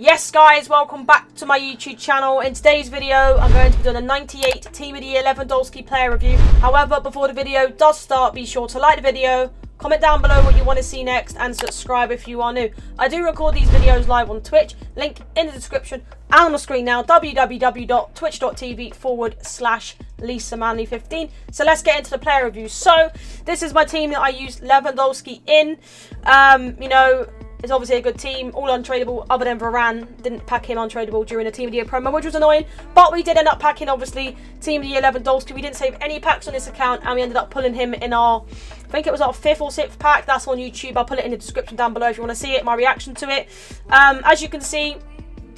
Yes guys, welcome back to my YouTube channel. In today's video, I'm going to be doing a 98 Team of the Year Lewandowski player review. However, before the video does start, be sure to like the video, comment down below what you want to see next, and subscribe if you are new. I do record these videos live on Twitch, link in the description and on the screen now, www.twitch.tv forward slash Lisa Manley 15. So let's get into the player review. So, this is my team that I used Lewandowski in. Um, you know, it's obviously a good team, all untradeable, other than Varane. Didn't pack him untradeable during the Team of the Year promo, which was annoying. But we did end up packing, obviously, Team of the Year Lewandowski. We didn't save any packs on this account, and we ended up pulling him in our, I think it was our fifth or sixth pack. That's on YouTube. I'll put it in the description down below if you want to see it, my reaction to it. Um, as you can see,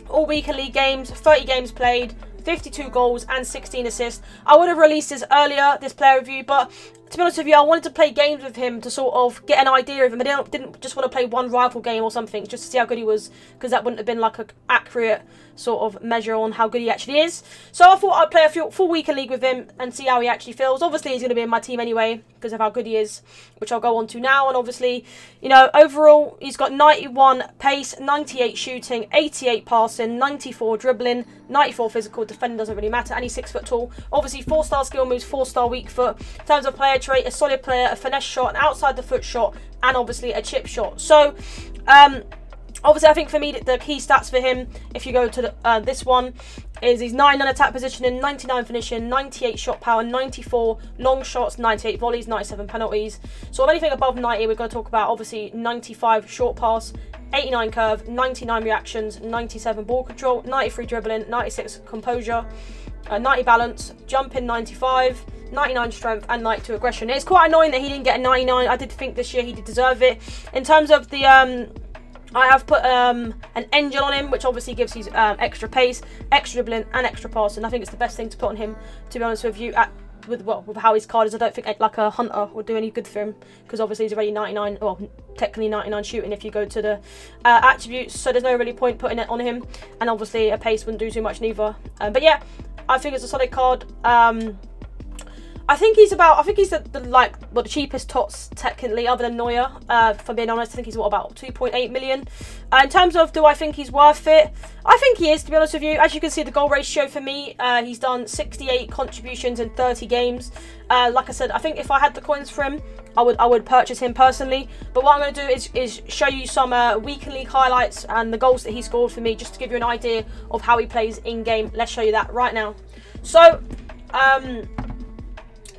all weekend league games, 30 games played, 52 goals and 16 assists. I would have released this earlier, this player review, but to be honest with you, I wanted to play games with him to sort of get an idea of him. I didn't, didn't just want to play one rival game or something just to see how good he was, because that wouldn't have been like an accurate sort of measure on how good he actually is. So I thought I'd play a full weekend league with him and see how he actually feels. Obviously, he's going to be in my team anyway because of how good he is, which I'll go on to now. And obviously, you know, overall, he's got 91 pace, 98 shooting, 88 passing, 94 dribbling, 94 physical. Defending doesn't really matter, and he's six foot tall. Obviously, four star skill moves, four star weak foot. In terms of player trait, a solid player, a finesse shot, an outside the foot shot, and obviously a chip shot. So, um, obviously, I think for me, the key stats for him, if you go to the, uh, this one, is he's 9 on attack position positioning, 99 finishing, 98 shot power, 94 long shots, 98 volleys, 97 penalties. So, of anything above 90, we're going to talk about obviously 95 short pass, 89 curve, 99 reactions, 97 ball control, 93 dribbling, 96 composure, uh, 90 balance, jumping 95. 99 strength and 92 aggression. It's quite annoying that he didn't get a 99. I did think this year he did deserve it. In terms of the um, I have put um, an engine on him, which obviously gives his um, extra pace, extra dribbling, and extra passing. I think it's the best thing to put on him, to be honest with you. At, with well, with how his card is, I don't think like a hunter would do any good for him because obviously he's already 99, well, technically 99 shooting if you go to the uh, attributes. So there's no really point putting it on him, and obviously a pace wouldn't do too much neither. Um, but yeah, I think it's a solid card. Um, I think he's about. I think he's the, the like well the cheapest tots technically, other than Neuer. Uh, for being honest, I think he's what about 2.8 million. Uh, in terms of do I think he's worth it? I think he is. To be honest with you, as you can see, the goal ratio for me, uh, he's done 68 contributions in 30 games. Uh, like I said, I think if I had the coins for him, I would I would purchase him personally. But what I'm going to do is is show you some uh, league highlights and the goals that he scored for me, just to give you an idea of how he plays in game. Let's show you that right now. So. Um,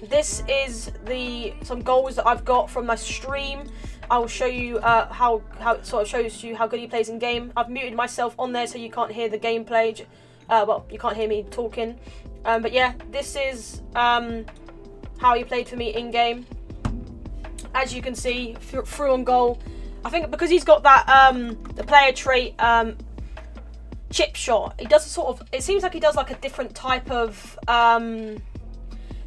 this is the some goals that I've got from my stream. I will show you uh, how how it sort of shows you how good he plays in game. I've muted myself on there so you can't hear the gameplay. Uh, well, you can't hear me talking. Um, but yeah, this is um, how he played for me in game. As you can see, through on goal. I think because he's got that um, the player trait um, chip shot. He does sort of. It seems like he does like a different type of. Um,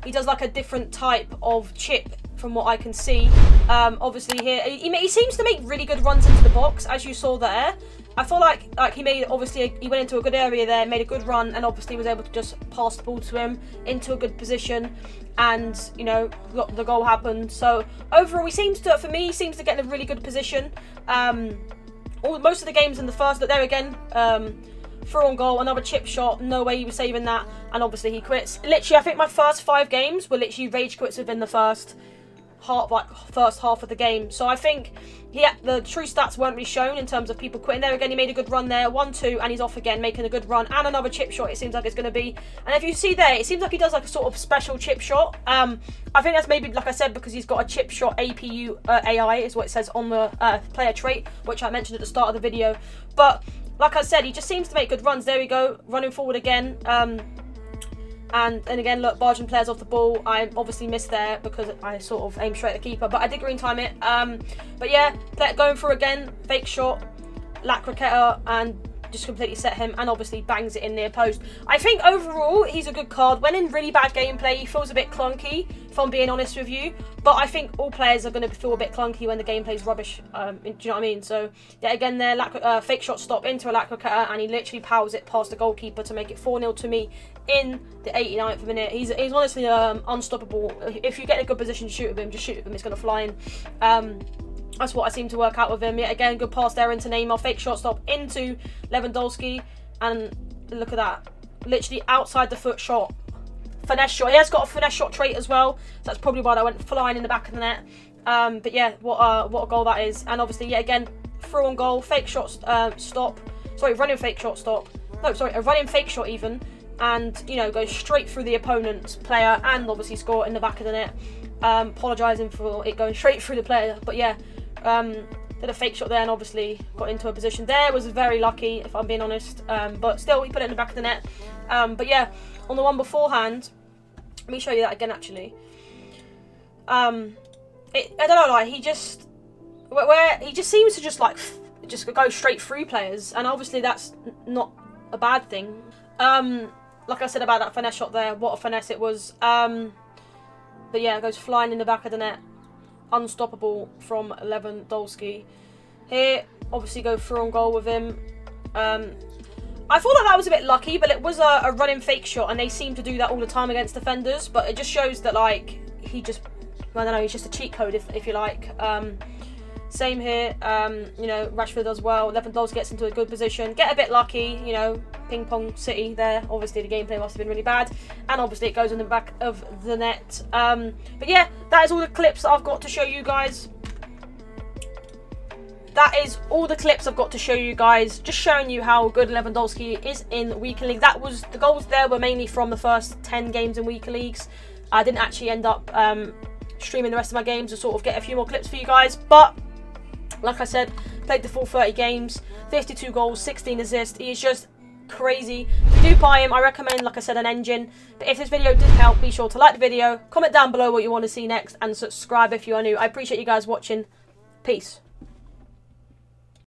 he does like a different type of chip from what I can see. Um, obviously here, he, he, seems to make really good runs into the box, as you saw there. I feel like like he made obviously a, he went into a good area there, made a good run, and obviously was able to just pass the ball to him into a good position, and you know the goal happened. So overall, he seems to, for me, he seems to get in a really good position. Um, all most of the games in the first, but there again. Um, through on goal, another chip shot, no way he was saving that, and obviously he quits. Literally, I think my first five games were literally rage quits within the first half, like first half of the game. So I think yeah, the true stats weren't really shown in terms of people quitting. There again, he made a good run there, one two, and he's off again, making a good run and another chip shot. It seems like it's going to be. And if you see there, it seems like he does like a sort of special chip shot. Um, I think that's maybe like I said because he's got a chip shot APU uh, AI is what it says on the uh, player trait, which I mentioned at the start of the video. But like I said, he just seems to make good runs. There we go, running forward again. Um, and and again, look, barging players off the ball. I obviously missed there because I sort of aimed straight at the keeper, but I did green time it. Um, but yeah, going through again, fake shot, La Croqueta, and just completely set him and obviously bangs it in near post. I think overall he's a good card. When in really bad gameplay, he feels a bit clunky, if I'm being honest with you. But I think all players are going to feel a bit clunky when the gameplay's rubbish. Um, do you know what I mean? So, yeah, again there, uh, fake shot stop into a La Croqueta and he literally powers it past the goalkeeper to make it 4-0 to me in the 89th minute. He's, he's honestly um, unstoppable. If you get in a good position to shoot with him, just shoot at him. It's going to fly in. Um, That's what I seem to work out with him. Yet again, good pass there into Neymar. Fake shot stop into Lewandowski. And look at that. Literally outside the foot shot. Finesse shot. He has got a finesse shot trait as well. So that's probably why I went flying in the back of the net. Um, but yeah, what, uh, what a goal that is. And obviously, yet again, through on goal. Fake shot uh, stop. Sorry, running fake shot stop. No, sorry, a running fake shot even. And, you know, go straight through the opponent's player and obviously score in the back of the net. Um, apologising for it going straight through the player. But yeah, um, did a fake shot there and obviously got into a position there. Was very lucky, if I'm being honest. Um, but still, he put it in the back of the net. Um, but yeah, on the one beforehand, let me show you that again actually. Um, it, I don't know, like he just where, where he just seems to just like just go straight through players, and obviously that's not a bad thing. Um, like I said about that finesse shot there, what a finesse it was. Um, but yeah, it goes flying in the back of the net. Unstoppable from Lewandowski. Here, obviously go through on goal with him. Um, I thought that that was a bit lucky, but it was a, a running fake shot, and they seem to do that all the time against defenders. But it just shows that, like, he just, I don't know, he's just a cheat code, if, if you like. Um, same here, um, you know, Rashford does well. Lewandowski gets into a good position. Get a bit lucky, you know, ping pong city there. Obviously, the gameplay must have been really bad. And obviously, it goes in the back of the net. Um, but yeah, that is all the clips that I've got to show you guys. That is all the clips I've got to show you guys. Just showing you how good Lewandowski is in weekend league. That was the goals there were mainly from the first 10 games in weekend leagues. I didn't actually end up um, streaming the rest of my games to sort of get a few more clips for you guys. But like I said, played the full 30 games, 52 goals, 16 assists. He is just crazy. Do buy him, I recommend, like I said, an engine. But if this video did help, be sure to like the video, comment down below what you want to see next, and subscribe if you are new. I appreciate you guys watching. Peace.